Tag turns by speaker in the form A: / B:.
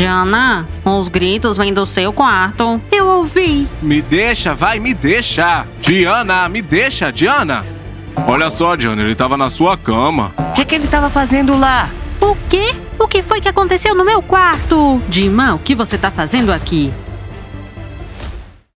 A: Diana, os gritos vêm do seu quarto.
B: Eu ouvi.
C: Me deixa, vai, me deixa. Diana, me deixa, Diana. Olha só, Diana, ele tava na sua cama.
D: O que, que ele tava fazendo lá?
B: O quê? O que foi que aconteceu no meu quarto?
A: Dima, o que você tá fazendo aqui?